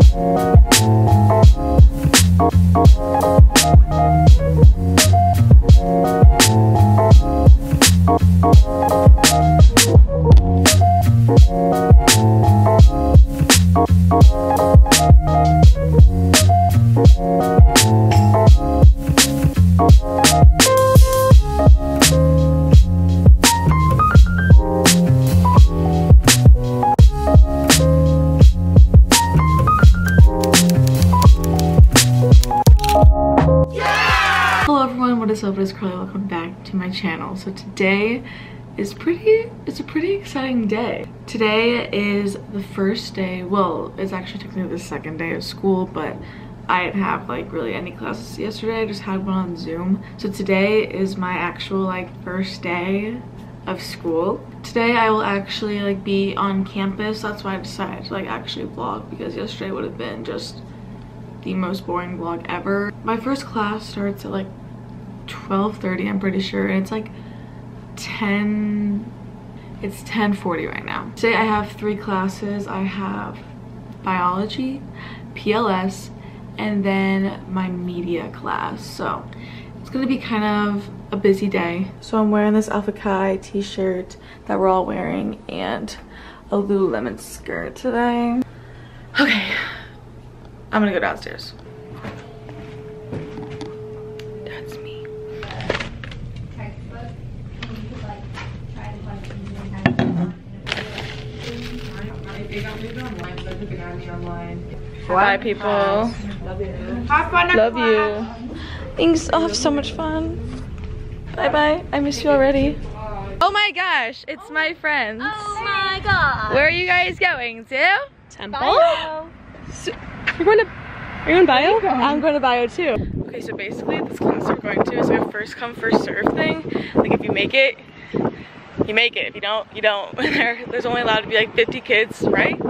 Hello is is Karleigh. Welcome back to my channel. So today is pretty, it's a pretty exciting day. Today is the first day, well, it's actually technically the second day of school, but I didn't have like really any classes yesterday. I just had one on Zoom. So today is my actual like first day of school. Today I will actually like be on campus. That's why I decided to like actually vlog because yesterday would have been just the most boring vlog ever. My first class starts at like 12.30 I'm pretty sure and it's like 10 it's 10.40 right now. Today I have three classes. I have biology, PLS, and then my media class. So it's gonna be kind of a busy day. So I'm wearing this Alpha Chi t-shirt that we're all wearing and a Lululemon skirt today. Okay, I'm gonna go downstairs. Bye, people. Love you. Have fun. Love you. Thanks. I'll have so much fun. Bye bye. I miss you already. Oh my gosh, it's oh my friends. Oh my god. Where are you guys going to? Temple? So, you're going to, are you in bio? I'm going to bio too. Okay, so basically this class we're going to is like a first come first serve thing. Like if you make it, you make it. If you don't, you don't. There's only allowed to be like 50 kids, right?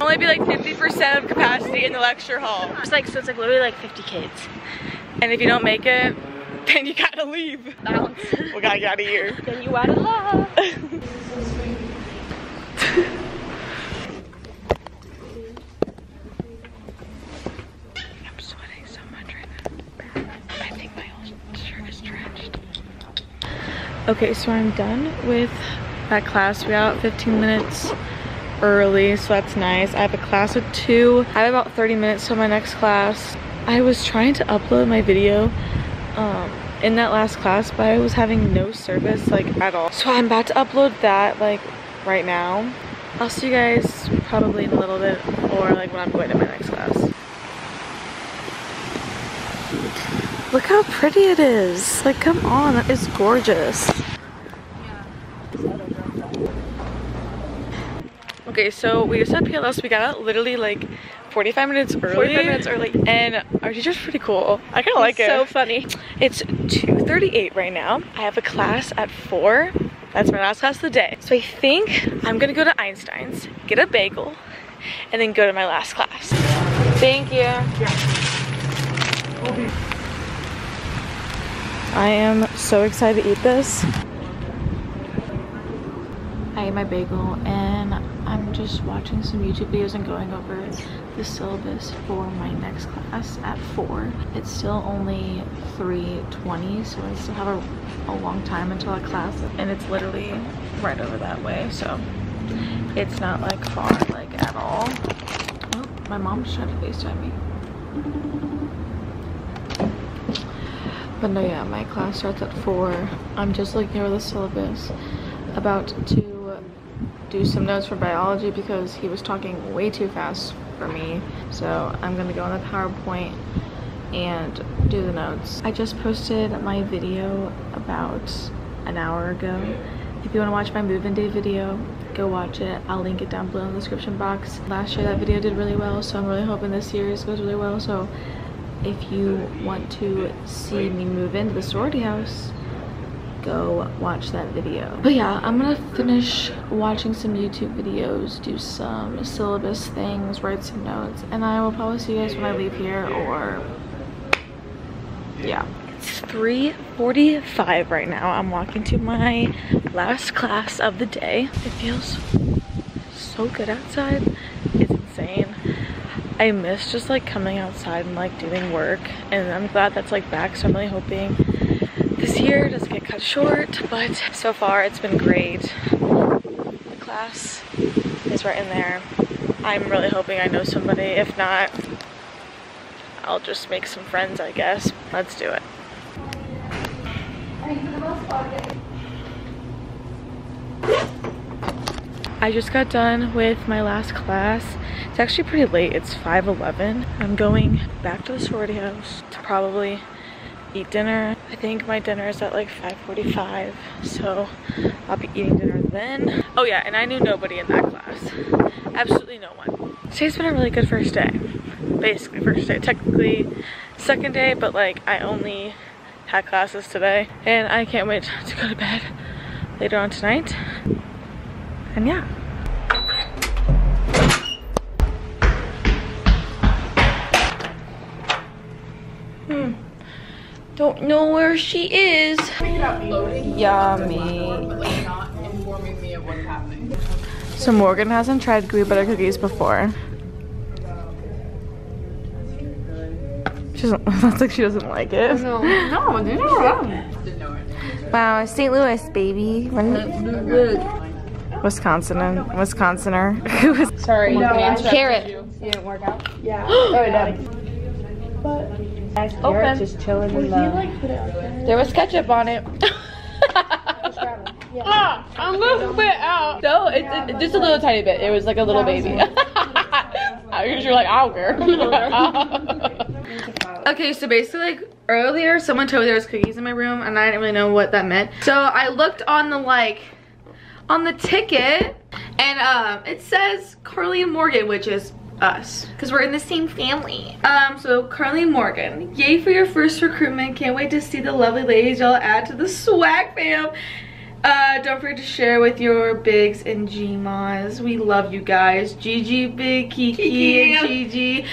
Only be like 50% of capacity in the lecture hall. It's like, so it's like literally like 50 kids. And if you don't make it, then you gotta leave. Bounce. We gotta get out of here. then you out of love. I'm sweating so much right now. I think my whole shirt is drenched. Okay, so I'm done with that class. We out 15 minutes early, so that's nice. I have a class at 2. I have about 30 minutes till my next class. I was trying to upload my video um, in that last class, but I was having no service, like, at all. So I'm about to upload that, like, right now. I'll see you guys probably in a little bit, or, like, when I'm going to my next class. Look how pretty it is. Like, come on, that is gorgeous. Okay, so we just had PLS. We got out literally like 45 minutes early. 45 minutes early. And our teacher's pretty cool. I kind of like it. so funny. It's 2.38 right now. I have a class at 4. That's my last class of the day. So I think I'm gonna go to Einstein's, get a bagel, and then go to my last class. Thank you. I am so excited to eat this. I ate my bagel and I'm just watching some YouTube videos and going over the syllabus for my next class at 4. It's still only 3.20 so I still have a, a long time until that class and it's literally right over that way so it's not like far like at all. Oh, my mom's trying to FaceTime me. But no, yeah, my class starts at 4. I'm just looking over the syllabus. About to do some notes for biology because he was talking way too fast for me. So I'm gonna go on the PowerPoint and do the notes. I just posted my video about an hour ago. If you wanna watch my move-in day video, go watch it. I'll link it down below in the description box. Last year that video did really well, so I'm really hoping this series goes really well. So if you want to see me move into the sorority house, go watch that video. But yeah, I'm gonna finish watching some YouTube videos, do some syllabus things, write some notes, and I will probably see you guys when I leave here or yeah. It's 3.45 right now. I'm walking to my last class of the day. It feels so good outside. It's insane. I miss just like coming outside and like doing work and I'm glad that's like back so I'm really hoping year doesn't get cut short but so far it's been great. The class is right in there. I'm really hoping I know somebody. If not, I'll just make some friends I guess. Let's do it. I just got done with my last class. It's actually pretty late. It's 5.11. I'm going back to the sorority house to probably eat dinner. I think my dinner is at like 5.45, so I'll be eating dinner then. Oh yeah, and I knew nobody in that class. Absolutely no one. Today's been a really good first day. Basically first day. Technically second day, but like I only had classes today. And I can't wait to go to bed later on tonight. And yeah. Hmm. Don't know where she is. Yummy. So Morgan hasn't tried gooey butter cookies before. She doesn't, that's like she doesn't like it. No, no, these are wrong. Wow, St. Louis, baby. Wisconsin, Wisconsinner. Sorry, Carrot. You didn't work out? Yeah. oh, it did. Nice Open. carrot just chilling in the... There was ketchup on it. Ah, I'm gonna spit out. No, it, it, just a little tiny bit. It was like a little baby. You're like, I don't care. okay, so basically, like earlier, someone told me there was cookies in my room, and I didn't really know what that meant. So I looked on the like, on the ticket, and um, it says Karleigh and Morgan, which is us because we're in the same family um so karleigh morgan yay for your first recruitment can't wait to see the lovely ladies y'all add to the swag fam uh, don't forget to share with your bigs and gmas. We love you guys. GG Big, Kiki, Kiki. and GG.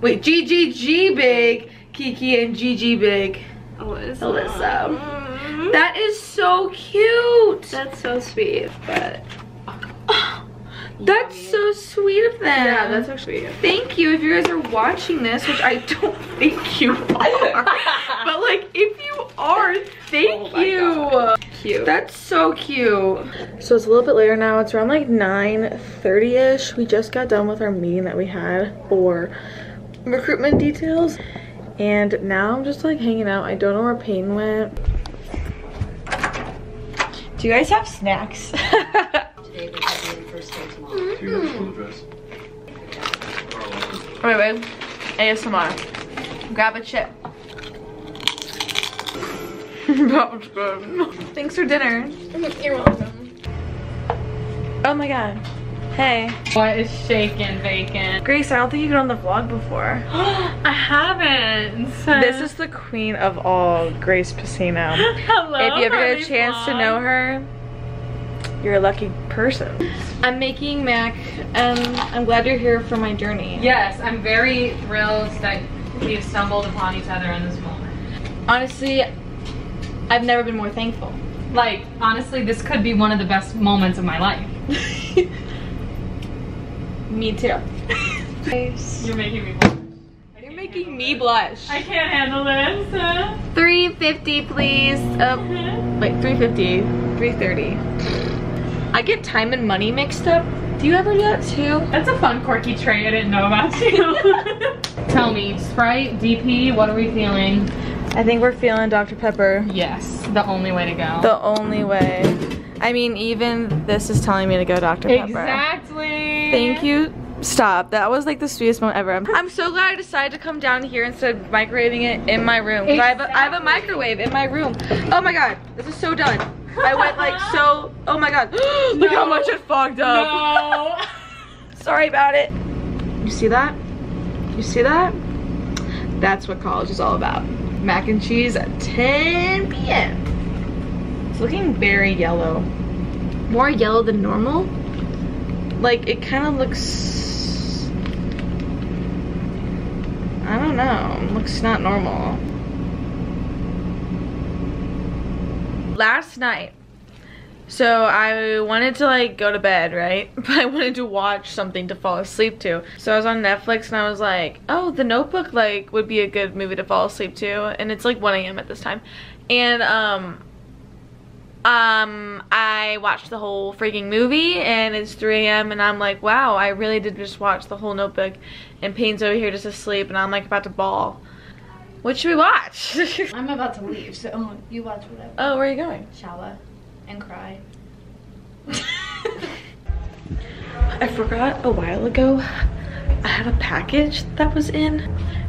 Wait, GGG Big, Kiki and GG Big. Alyssa. Alyssa. That is so cute. That's so sweet, but... That's so sweet of them. Yeah, that's actually... Thank you if you guys are watching this, which I don't think you are. but like, if you are, thank Oh you. God. Cute. That's so cute. So it's a little bit later now. It's around like 9.30ish. We just got done with our meeting that we had for recruitment details. And now I'm just like hanging out. I don't know where Peyton went. Do you guys have snacks? day tomorrow. Do you have school dress? Wait, wait. ASMR. Grab a chip. that was good. Thanks for dinner. You're welcome. Oh my god. Hey. what is shaking bacon? Grace, I don't think you've been on the vlog before. I haven't. This is the queen of all, Grace Piscino. Hello. if you ever get a Harvey chance to know her, you're a lucky person. I'm making mac and I'm glad you're here for my journey. Yes, I'm very thrilled that we have stumbled upon each other in this moment. Honestly, I've never been more thankful. Like, honestly, this could be one of the best moments of my life. Me too. You're making me blush. You're making me blush. I can't handle this. 350 please. Oh, wait, 350, 330. I get time and money mixed up. Do you ever do that too? That's a fun, quirky trait I didn't know about you. Tell me, Sprite, DP, what are we feeling? I think we're feeling Dr. Pepper Yes, the only way to go. the only way. I mean, even this is telling me to go Dr. Pepper. exactly. Thank you. Stop. That was like the sweetest moment ever. I'm so glad I decided to come down here instead of microwaving it in my room. 'cause I, have a, I have a microwave in my room. Oh my god, this is so done. I went like so, oh my god. Look how much it fogged up. No. Sorry about it. You see that? You see that? That's what college is all about. Mac and cheese at 10 p.m. It's looking very yellow. More yellow than normal. Like it kind of looks, I don't know, looks not normal. Last night, so I wanted to like go to bed, right? But I wanted to watch something to fall asleep to. So I was on Netflix and I was like, oh, The Notebook like would be a good movie to fall asleep to. And it's like 1 a.m. at this time. And um, um, I watched the whole freaking movie and it's 3 a.m. and I'm like, wow, I really did just watch the whole Notebook. And Peyton's over here just asleep and I'm like about to bawl. What should we watch? I'm about to leave, so you watch whatever. oh, where are you going? Shower and cry. I forgot a while ago I had a package that was in.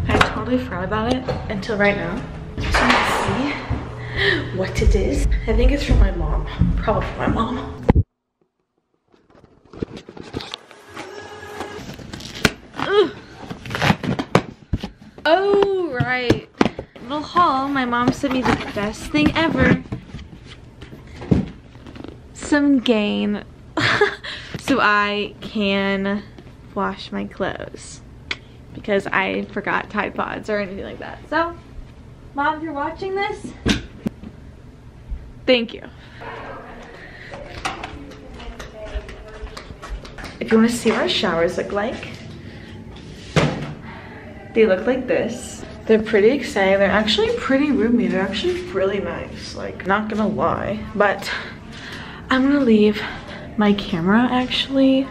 I totally forgot about it until right now. So let's see what it is. I think it's from my mom. Probably from my mom. Oh, right. Little haul. My mom sent me the best thing ever. Some gain so I can wash my clothes because I forgot Tide Pods or anything like that. So, Mom, if you're watching this, thank you. If you want to see what our showers look like, they look like this. They're pretty exciting. They're actually pretty roomy. They're actually really nice. Like, not gonna lie. But I'm gonna leave my camera actually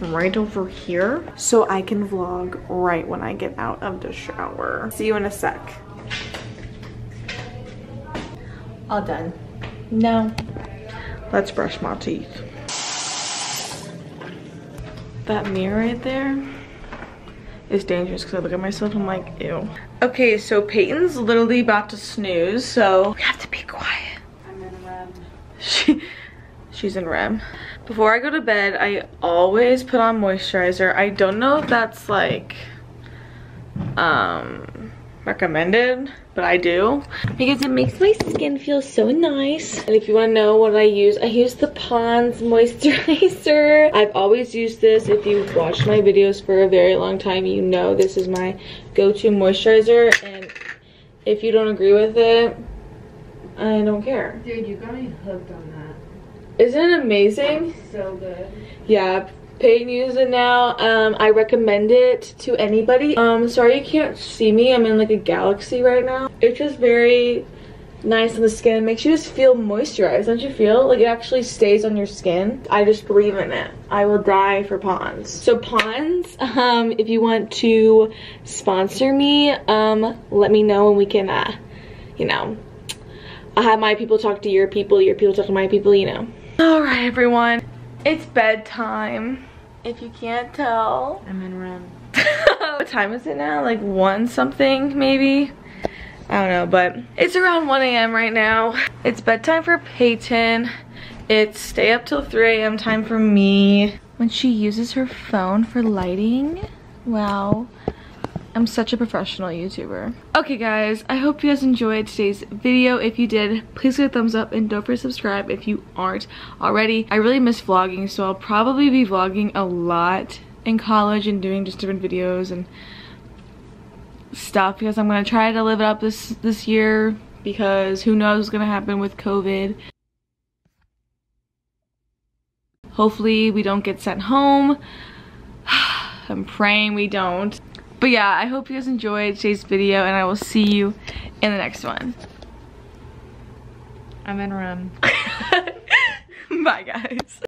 right over here so I can vlog right when I get out of the shower. See you in a sec. All done. No. Let's brush my teeth. That mirror right there is dangerous because I look at myself I'm like, ew. Okay, so Peyton's literally about to snooze, so we have to be quiet. I'm in REM. She, she's in REM. Before I go to bed, I always put on moisturizer. I don't know if that's like, um, recommended, but I do. Because it makes my skin feel so nice. And if you wanna know what I use, I use the Pond's moisturizer. I've always used this. If you've watched my videos for a very long time, you know this is my go-to moisturizer. And if you don't agree with it, I don't care. Dude, you got me hooked on that. Isn't it amazing? So good. Yeah, Uses it now. Um, I recommend it to anybody. Um, sorry you can't see me. I'm in like a galaxy right now. It's just very nice on the skin. Makes you just feel moisturized, don't you feel? Like it actually stays on your skin. I just breathe in it. I will die for Pond's. So Pond's, um, if you want to sponsor me, um, let me know and we can, uh, you know, I'll have my people talk to your people, your people talk to my people, you know. All right, everyone. It's bedtime. If you can't tell. I'm in REM. what time is it now? Like 1 something, maybe? I don't know, but it's around 1 a.m. right now. It's bedtime for Peyton. It's stay up till 3 a.m. time for me. When she uses her phone for lighting, wow. I'm such a professional YouTuber. Okay guys, I hope you guys enjoyed today's video. If you did, please give a thumbs up and don't forget to subscribe if you aren't already. I really miss vlogging, so I'll probably be vlogging a lot in college and doing just different videos and stuff because I'm gonna try to live it up this this year because who knows what's gonna happen with COVID. Hopefully we don't get sent home. I'm praying we don't. But yeah, I hope you guys enjoyed today's video and I will see you in the next one. I'm in REM. Bye guys.